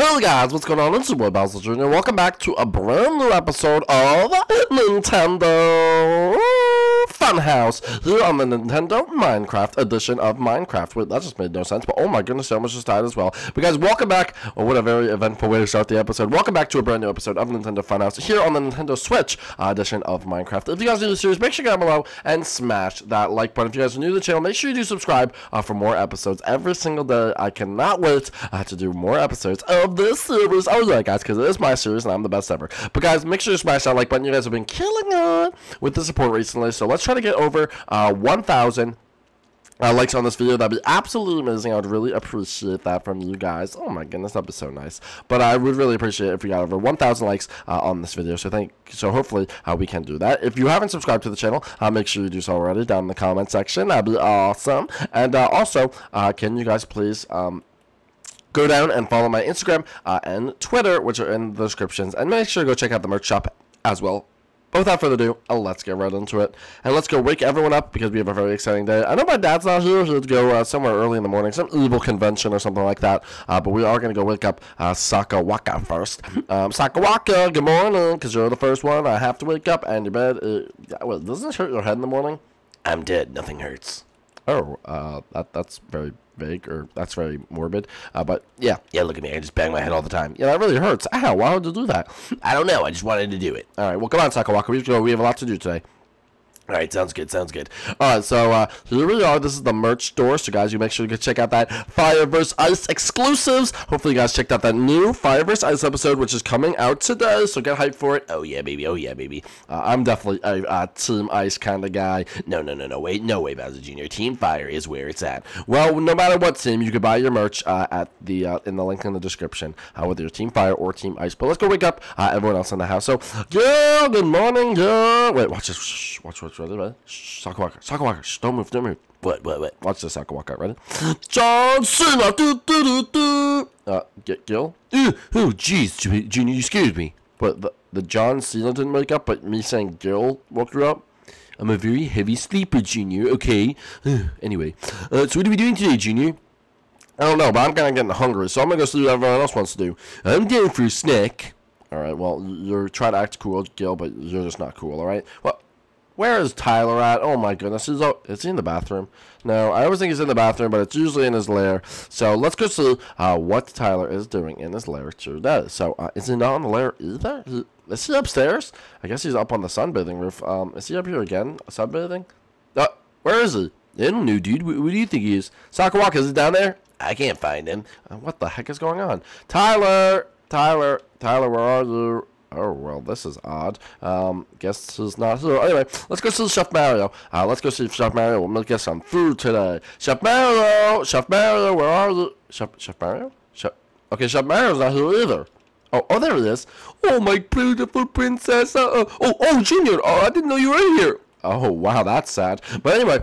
Hey guys, what's going on? It's your boy Bowser Jr. Welcome back to a brand new episode of Nintendo Funhouse on the Nintendo Minecraft edition of Minecraft. Wait, that just made no sense, but oh my goodness, I almost just died as well. But guys, welcome back. Oh, what a very eventful way to start the episode. Welcome back to a brand new episode of Nintendo Funhouse here on the Nintendo Switch uh, edition of Minecraft. If you guys new to the series, make sure you go down below and smash that like button. If you guys are new to the channel, make sure you do subscribe uh, for more episodes every single day. I cannot wait uh, to do more episodes of this series. Oh yeah, guys, because it is my series and I'm the best ever. But guys, make sure you smash that like button. You guys have been killing it with the support recently, so let's try to get over uh, 1,000 uh, likes on this video. That'd be absolutely amazing. I would really appreciate that from you guys. Oh my goodness, that'd be so nice. But I would really appreciate if we got over 1,000 likes uh, on this video. So thank. So hopefully uh, we can do that. If you haven't subscribed to the channel, uh, make sure you do so already down in the comment section. That'd be awesome. And uh, also, uh, can you guys please? Um, go down and follow my Instagram and Twitter, which are in the descriptions, and make sure to go check out the merch shop as well. But without further ado, uh, let's get right into it. And let's go wake everyone up because we have a very exciting day. I know my dad's not here. so let's go uh, somewhere early in the morning, some evil convention or something like that. Uh, but we are going to go wake up uh, Sakawaka first. Um, Sakawaka, good morning, because you're the first one. I have to wake up, and your bed, uh, well, doesn't it hurt your head in the morning? I'm dead. Nothing hurts. Oh, uh, that that's very vague, or that's very morbid. Uh, but yeah, yeah. Look at me. I just bang my head all the time. Yeah, that really hurts. Ow! Why would you do that? I don't know. I just wanted to do it. All right. Well, come on, Sakawaka. We go. We have a lot to do today. All right, sounds good, sounds good. All right, so uh, here we are. This is the merch store. So, guys, you make sure go check out that Fire vs. Ice exclusives. Hopefully, you guys checked out that new Fire vs. Ice episode, which is coming out today. So, get hyped for it. Oh, yeah, baby. Oh, yeah, baby. Uh, I'm definitely a Team Ice kind of guy. No, no, no, no. Wait, no way, Bowser Jr. Team Fire is where it's at. Well, no matter what team, you can buy your merch uh, at the uh, in the link in the description, uh, whether you're Team Fire or Team Ice. But let's go wake up uh, everyone else in the house. So, yeah, good morning, yeah. Wait, watch this. Watch, watch? Shh, Sakawaka, Sakawaka, shh, don't move, don't move. What, what, what? Watch this, Sakawaka, ready? John Cena, do, do, do, do. Uh, get Gil? Ooh, oh, jeez, Junior, scared me. But the, the John Cena didn't wake up, but me saying Gil woke her up? I'm a very heavy sleeper, Junior, okay? anyway, uh, so what are we doing today, Junior? I don't know, but I'm kind of getting hungry, so I'm going to go see what everyone else wants to do. I'm down for a snack. Alright, well, you're trying to act cool, Gil, but you're just not cool, alright? Well, where is Tyler at? Oh my goodness, he's oh, is he in the bathroom? No, I always think he's in the bathroom, but it's usually in his lair. So let's go see uh, what Tyler is doing in his lair today. So uh, is he not in the lair either? He, is he upstairs? I guess he's up on the sunbathing roof. Um, is he up here again? Sunbathing? Uh, where is he? I don't know, dude. Where, where do you think he is? Sakawaka, is he down there? I can't find him. Uh, what the heck is going on? Tyler! Tyler! Tyler, where are you? Oh, well, this is odd. Um, guess he's not here. Anyway, let's go see Chef Mario. Uh, let's go see Chef Mario. We'll get some food today. Chef Mario! Chef Mario, where are you? Chef, Chef Mario? Chef, okay, Chef Mario's not here either. Oh, oh, there he is. Oh, my beautiful princess. Uh, oh, oh, Junior. Oh, I didn't know you were here. Oh, wow, that's sad. But anyway,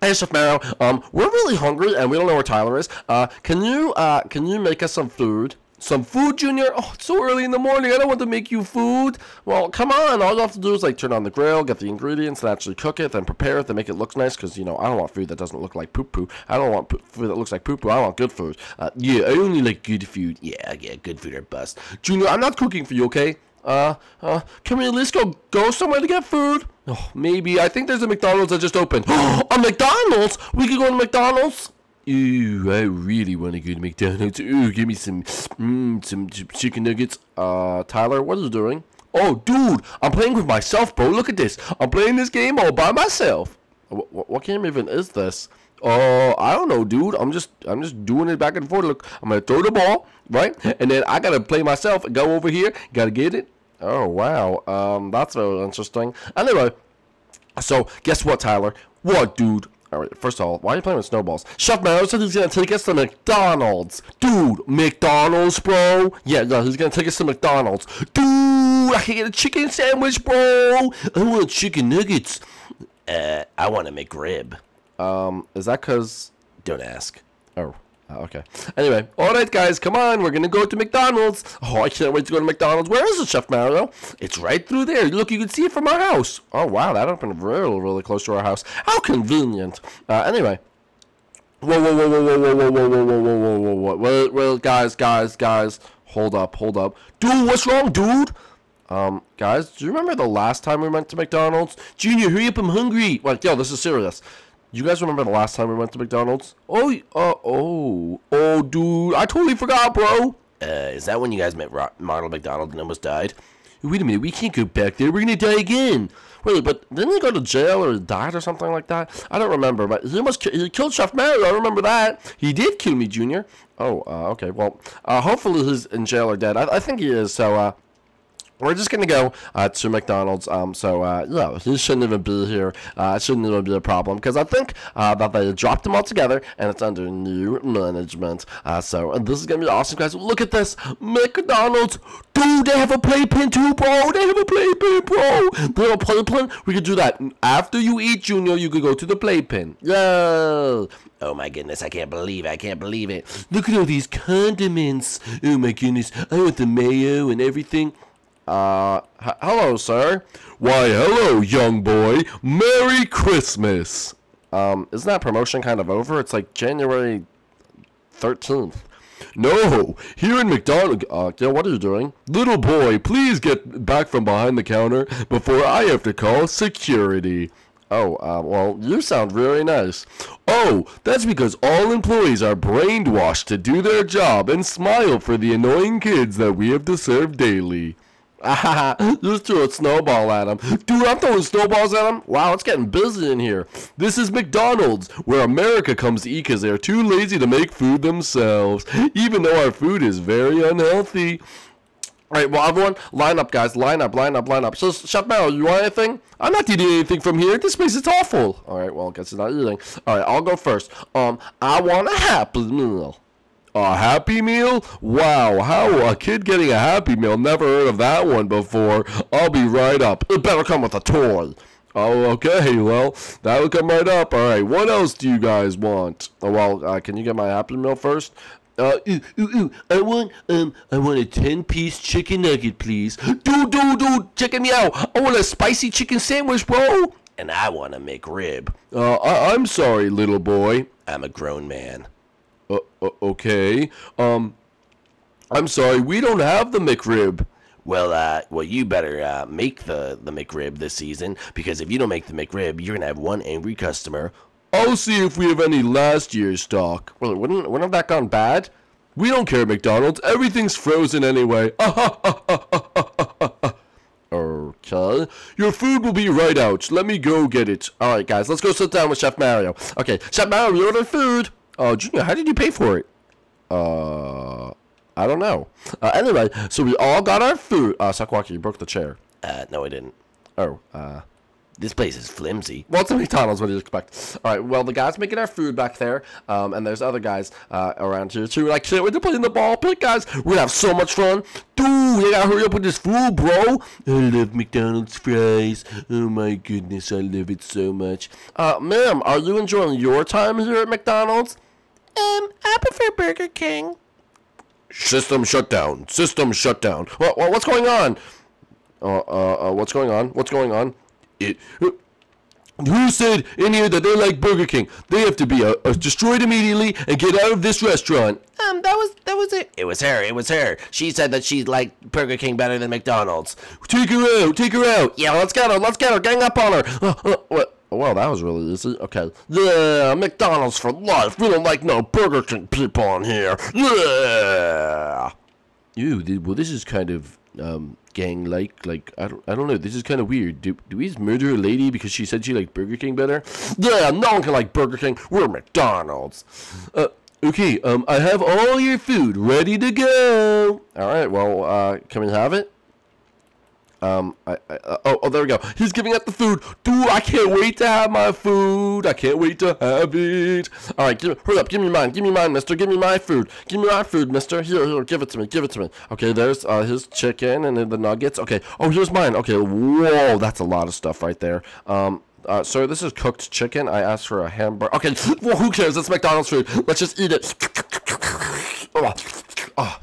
Hey, Chef Mario. Um, we're really hungry and we don't know where Tyler is. Uh, can you, uh, can you make us some food? Some food, Junior? Oh, it's so early in the morning. I don't want to make you food. Well, come on. All you have to do is, like, turn on the grill, get the ingredients, and actually cook it, then prepare it, then make it look nice, because, you know, I don't want food that doesn't look like poo-poo. I don't want food that looks like poo-poo. I want good food. Uh, yeah, I only like good food. Yeah, yeah, good food or bust. Junior, I'm not cooking for you, okay? Uh, uh, can we at least go go somewhere to get food? Oh, maybe. I think there's a McDonald's that just opened. a McDonald's? We could go to McDonald's? Ooh, I really want to go to McDonald's. Ooh, give me some, mm, some chicken nuggets. Uh, Tyler, what you doing? Oh, dude, I'm playing with myself, bro. Look at this. I'm playing this game all by myself. What, what game even is this? Oh, I don't know, dude. I'm just, I'm just doing it back and forth. Look, I'm gonna throw the ball, right, and then I gotta play myself. Go over here, gotta get it. Oh wow, um, that's very interesting. Anyway, so guess what, Tyler? What, dude? Alright, first of all, why are you playing with snowballs? Chef Mario said he's gonna take us to McDonald's. Dude, McDonald's, bro? Yeah, yeah, he's gonna take us to McDonald's. Dude, I can get a chicken sandwich, bro. I want chicken nuggets. Uh, I want a McRib. Um, is that cause... Don't ask. Oh. Oh, okay. Anyway, all right, guys, come on. We're going to go to McDonald's. Oh, I can't wait to go to McDonald's. Where is it, Chef Mario? It's right through there. Look, you can see it from our house. Oh, wow. That opened really, really close to our house. How convenient. Uh, anyway, Whoa, whoa, whoa, whoa, whoa, whoa, whoa, whoa, whoa, whoa, whoa, whoa, whoa, whoa, well, guys, guys, guys, hold up, hold up. Dude, what's wrong, dude? Um, guys, do you remember the last time we went to McDonald's? Junior, hurry up, I'm hungry. Like, yo, this is serious. You guys remember the last time we went to McDonald's? Oh, uh, oh, oh, dude, I totally forgot, bro. Uh, is that when you guys met Ronald McDonald and almost died? Wait a minute, we can't go back there. We're gonna die again. Wait, but didn't he go to jail or died or something like that? I don't remember, but he almost he killed Chef Mario. I remember that. He did kill me, Junior. Oh, uh, okay. Well, uh, hopefully he's in jail or dead. I, I think he is. So, uh, we're just gonna go uh, to McDonald's. Um, so uh, yeah, he shouldn't even be here. Uh, it shouldn't even be a problem because I think uh, that they dropped them all together and it's under new management. Uh, so this is gonna be awesome, guys. Look at this McDonald's. Dude, they have a playpen too, bro. They have a playpen, bro. They have a playpen. We could do that after you eat, Junior. You could go to the playpen. Yeah. Oh my goodness, I can't believe it. I can't believe it. Look at all these condiments. Oh my goodness. I want the mayo and everything. Uh, hello, sir. Why, hello, young boy. Merry Christmas. Um, isn't that promotion kind of over? It's like January 13th. No, here in McDonald. Uh, yeah, what are you doing? Little boy, please get back from behind the counter before I have to call security. Oh, uh, well, you sound really nice. Oh, that's because all employees are brainwashed to do their job and smile for the annoying kids that we have to serve daily. Just threw a snowball at him. Dude, I'm throwing snowballs at him. Wow, it's getting busy in here. This is McDonald's, where America comes to eat because they're too lazy to make food themselves, even though our food is very unhealthy. All right, well, everyone, line up, guys. Line up, line up, line up. So, Chef Mel, you want anything? I'm not eating anything from here. This place is awful. All right, well, I guess it's not eating. All right, I'll go first. Um, I want a happy meal. A Happy Meal? Wow, how a kid getting a Happy Meal? Never heard of that one before. I'll be right up. It better come with a toy. Oh, okay. Well, that'll come right up. All right. What else do you guys want? Oh, well, uh, can you get my Happy Meal first? Uh, ooh, ooh, ooh. I want, um, I want a 10-piece chicken nugget, please. Dude, dude, dude, check me out. I want a spicy chicken sandwich, bro. And I want a McRib. Uh, I I'm sorry, little boy. I'm a grown man. Uh, uh, okay. Um, I'm sorry, we don't have the McRib. Well, uh, well, you better uh, make the the McRib this season because if you don't make the McRib, you're gonna have one angry customer. I'll see if we have any last year's stock. Well, wouldn't wouldn't have that gone bad? We don't care, McDonald's. Everything's frozen anyway. okay. Your food will be right out. Let me go get it. All right, guys, let's go sit down with Chef Mario. Okay, Chef Mario, you ordered food. Oh, Junior, how did you pay for it? Uh, I don't know. Uh, anyway, so we all got our food. Uh, Sakawaka, you broke the chair. Uh, no, I didn't. Oh, uh, this place is flimsy. Well, it's a McDonald's. What do you expect? All right. Well, the guys making our food back there, um, and there's other guys uh, around here too. Like, can't wait to play in the ball pit, guys. We're gonna have so much fun, dude. You gotta hurry up with this food, bro. I love McDonald's fries. Oh my goodness, I love it so much. Uh, ma'am, are you enjoying your time here at McDonald's? Um, I prefer Burger King. System shutdown. System shut down. What, what's going on? Uh, uh, uh, what's going on? What's going on? It, who said in here that they like Burger King? They have to be uh, uh, destroyed immediately and get out of this restaurant. Um, that was that was it. It was her. It was her. She said that she liked Burger King better than McDonald's. Take her out. Take her out. Yeah, let's get her. Let's get her. Gang up on her. Uh, uh, what? Well, that was really easy. Okay. Yeah, McDonald's for life. We don't like no Burger King people in here. Yeah. Ew, well, this is kind of um, gang like. Like I don't, I don't know. This is kind of weird. Do, do we just murder a lady because she said she liked Burger King better? Yeah, no one can like Burger King. We're McDonald's. Uh, okay. Um, I have all your food ready to go. All right. Well, uh, can we have it? Um, I, I, uh, oh, oh, there we go. He's giving up the food. Dude, I can't wait to have my food. I can't wait to have it. All right, give, hurry up. Give me mine. Give me mine, mister. Give me my food. Give me my food, mister. Here, here, give it to me. Give it to me. Okay, there's uh, his chicken and the nuggets. Okay. Oh, here's mine. Okay, whoa, that's a lot of stuff right there. Um, uh, sir, this is cooked chicken. I asked for a hamburger. Okay, well, who cares? It's McDonald's food. Let's just eat it. Oh, oh, Oh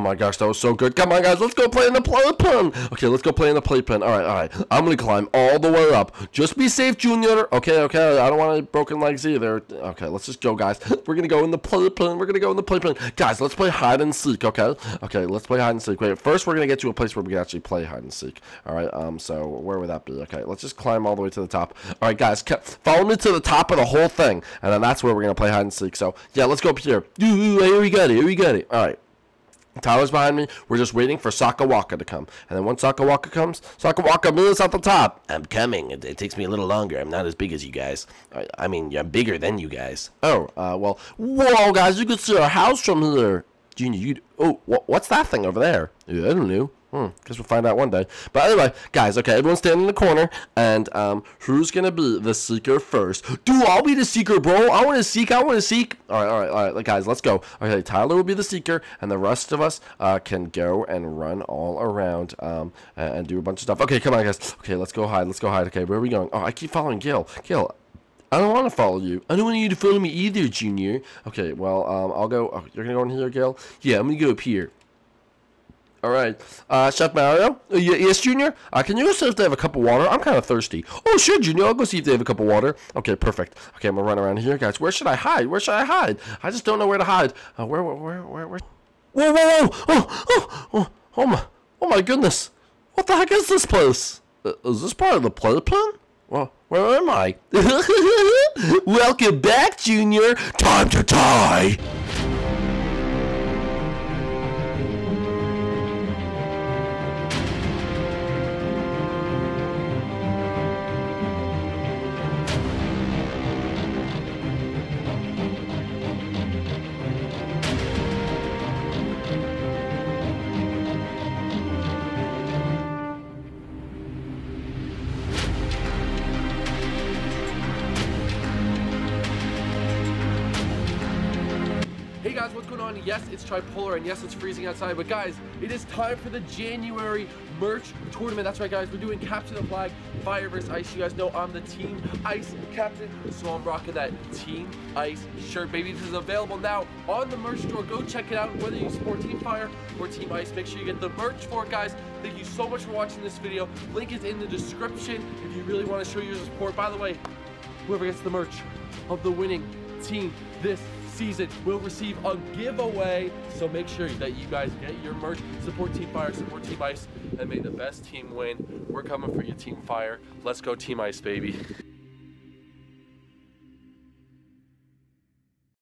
my gosh, that was so good. Come on, guys, let's go play in the playpen. Okay, let's go play in the playpen. All right, all right. I'm gonna climb all the way up. Just be safe, Junior. Okay, okay. I don't want any broken legs either. Okay, let's just go, guys. We're gonna go in the playpen. We're gonna go in the playpen. Guys, let's play hide and seek. Okay, okay. Let's play hide and seek. Wait, first we're gonna get to a place where we can actually play hide and seek. All right. Um. So where would that be? Okay, let's just climb all the way to the top. All right, guys, follow me to the top of the whole thing, and then that's where we're gonna play hide and seek. So yeah, let's go up here. Ooh, here we got it. Here we got it. All right. Tyler's behind me. We're just waiting for Sakawaka to come. And then once Sakawaka comes, Sakawaka moves at the top. I'm coming. It, it, takes me a little longer. I'm not as big as you guys. I, I mean, I'm bigger than you guys. Oh, uh, well, whoa, guys, you can see our house from here. Junior, you. Oh, wh what's that thing over there? Yeah, I don't know. Hmm, guess we'll find out one day. But anyway, guys, okay, everyone's standing in the corner, and um, who's gonna be the seeker first? Do I'll be the seeker, bro. I want to seek. I want to seek. All right, all right, all right, guys, let's go. Okay, Tyler will be the seeker, and the rest of us uh, can go and run all around um, and, and do a bunch of stuff. Okay, come on, guys. Okay, let's go hide. Let's go hide. Okay, where are we going? Oh, I keep following Gil. Gil, I don't want to follow you. I don't want you to follow me either, Junior. Okay, well, um, I'll go. Oh, you're gonna go in here, Gil? Yeah, I'm gonna go up here. All right, uh, Chef Mario. Uh, yes, Junior. Uh, can you go see if they have a cup of water? I'm kind of thirsty. Oh, sure, Junior. I'll go see if they have a cup of water. Okay, perfect. Okay, I'm gonna run around here, guys. Where should I hide? Where should I hide? I just don't know where to hide. Uh, where, where, where, where? Whoa, whoa, whoa! Oh, oh, oh, oh my, oh my goodness! What the heck is this place? Uh, is this part of the playpen? Well, where am I? Welcome back, Junior. Time to die. What's going on? Yes, it's Tripolar, and yes, it's freezing outside, but guys, it is time for the January merch tournament. That's right, guys, we're doing Capture the Flag, Fire vs. Ice. You guys know I'm the Team Ice captain, so I'm rocking that Team Ice shirt, baby. This is available now on the merch store. Go check it out, whether you support Team Fire or Team Ice. Make sure you get the merch for it, guys. Thank you so much for watching this video. Link is in the description if you really want to show your support. By the way, whoever gets the merch of the winning team this season will receive a giveaway. So make sure that you guys get your merch, support Team Fire, support Team Ice, and may the best team win. We're coming for you, Team Fire. Let's go, Team Ice, baby.